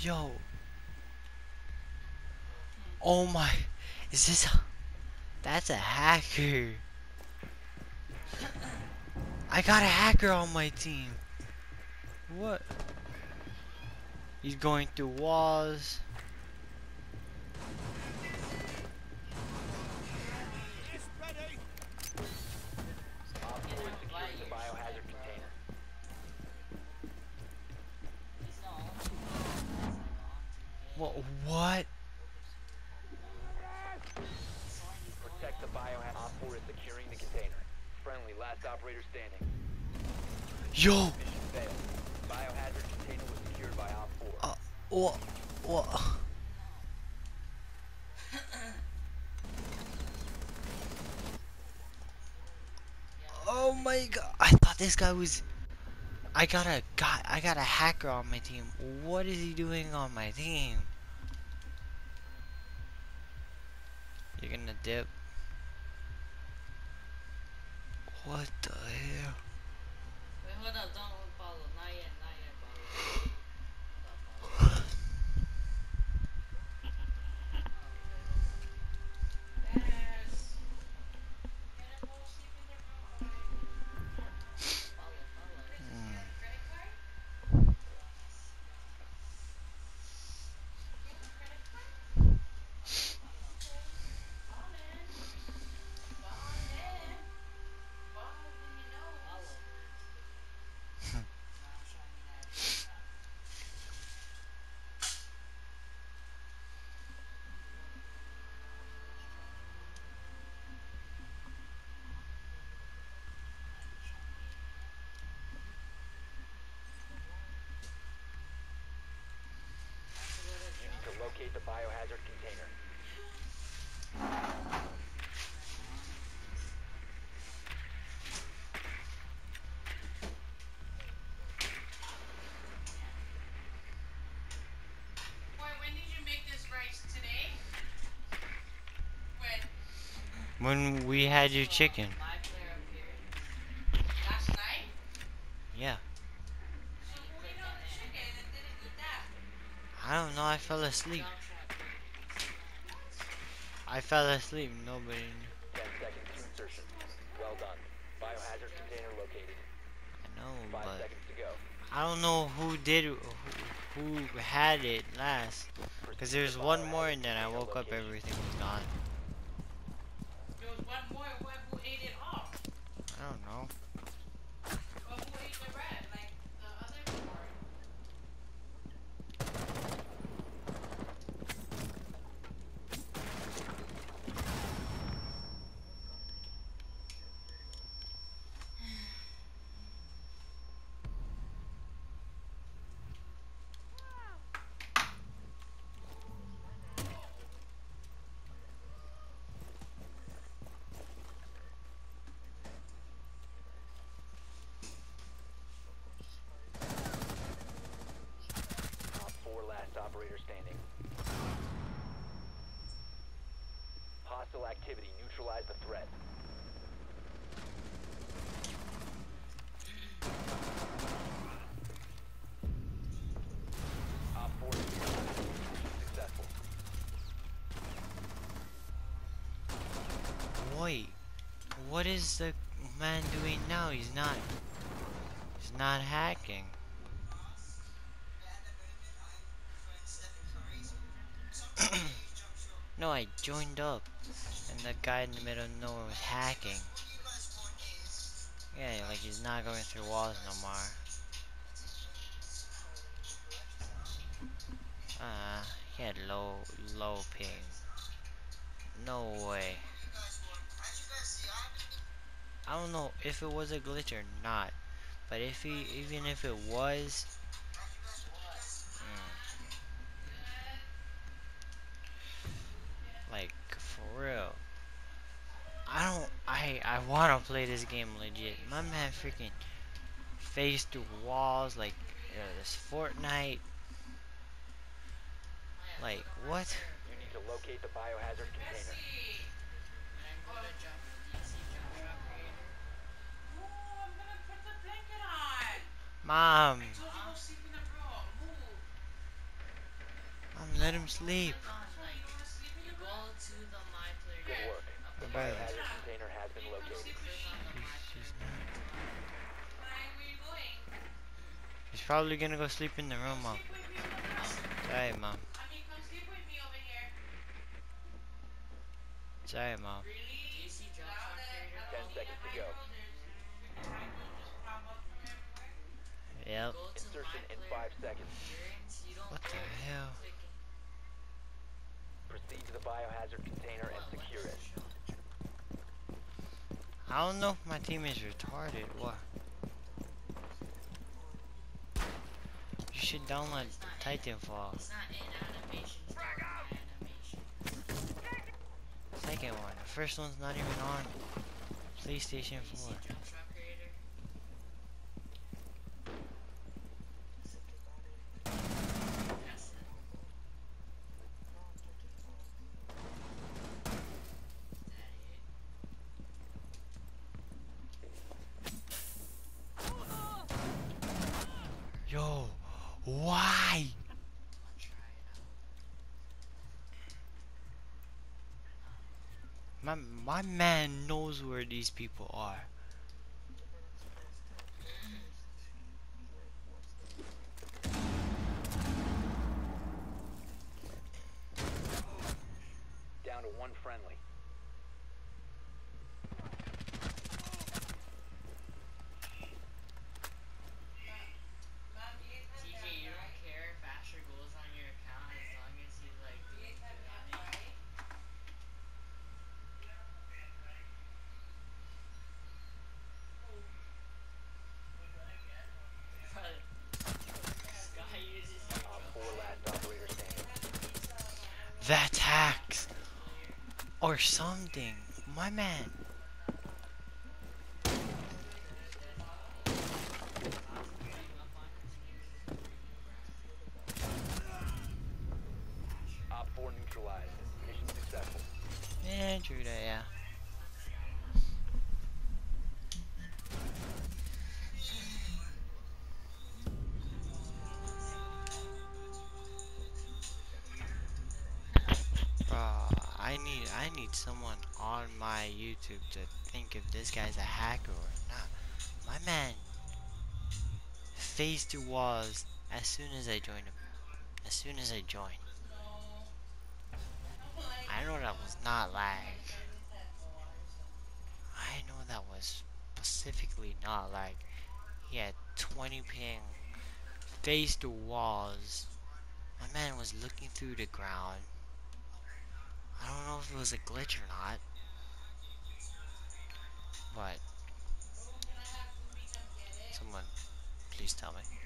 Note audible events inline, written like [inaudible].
Yo. Oh my. Is this a... That's a hacker. I got a hacker on my team. What? He's going through walls. What? What? Protect the biohazard. Op 4 is securing the container. Friendly, last operator standing. Yo. Mission failed. Biohazard container was secured by Op 4. Uh, what? What? Oh my god! I thought this guy was. I got a guy. I got a hacker on my team. What is he doing on my team? You're gonna dip. What the hell? Wait, hold up, don't follow. Not yet, not yet, follow. Hold up, follow. Yes. Follow, follow. Follow. You need to locate the biohazard container. Boy, when did you make this rice today? When? When we had your chicken. My player up here. Last night? Yeah. So who ate the chicken and didn't eat that? I don't know. I fell asleep. I fell asleep. Nobody knew. 10 seconds to insertion. Well done. Biohazard container located. I know, 5 but seconds to go. I don't know who did who, who had it last. Cause Proceed there's one more and then I woke up, everything was gone. There was one more. What, who ate it all? I don't know. Well, who ate the bread? Like the other four? Op 4 last operator standing. Hostile activity. Neutralize the threat. Op 4 successful. Wait, what is the man doing now? He's not. He's not hacking. [coughs] no, I joined up, and the guy in the middle of nowhere was hacking. Yeah, like he's not going through walls no more. Ah, he had low, low ping. No way. I don't know if it was a glitch or not, but if he, even if it was, I, I want to play this game legit. My man freaking phased through walls like uh, this Fortnite. Like what? You need to locate the biohazard container. I'm gonna put the blanket on. Mom. I told you to sleep in the room. Move. I'm let him sleep. Probably gonna go sleep in the room, mom. Sleep with me over here. Sorry, mom. I mean, come sleep with me over here. Sorry, mom. Really? Do you see Dropshot Now that Creator? I Ten seconds to go. hydro, there's freaking hydros just pop up from everywhere. Yep. Insertion in five seconds. appearance. You don't What the hell? Proceed to the biohazard container and secure it. I don't know if my team is retarded. What? You should download Titanfall. Second one. The first one's not even on PlayStation 4. see Dropshot Creator? That's it. Is that it? Yo, why? I'll try it out. My my man knows where these people are. Down to one friendly. Mom, you guys have TJ, that, you don't right? care if Asher goes on your account as long as you like do You it guys have good on that, it. right? This guy uses your Op 4 last operator standing. That's hacks or something. My man. I need someone on my YouTube to think if this guy's a hacker or not. My man phased through walls as soon as I joined him. As soon as I joined. I know that was not lag. I know that was specifically not lag. He had 20 ping, faced the walls. My man was looking through the ground. I don't know if it was a glitch or not. But someone please tell me.